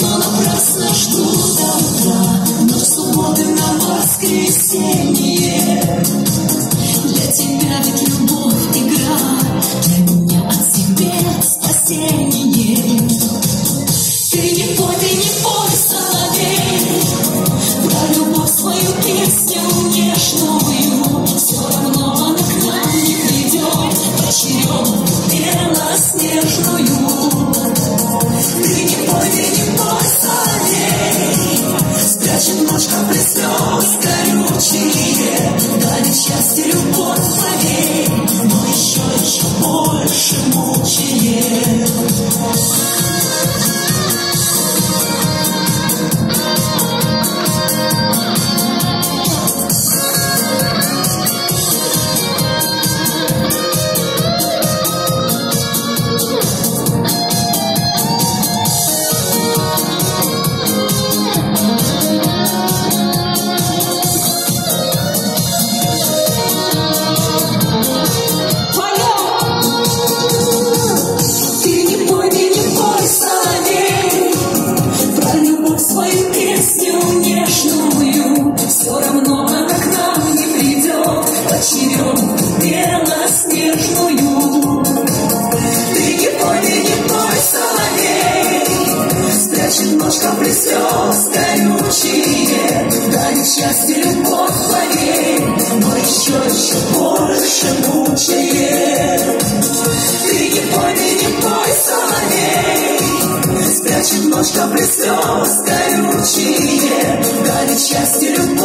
Но напрасно жду до утра, ночь субботы на воскресенье. счастье, любовь, поверь, но еще, еще больше мучает. Ты не пой, не пой, соловей, спрячем ножка как плесен, горючие, дарит счастье, любовь.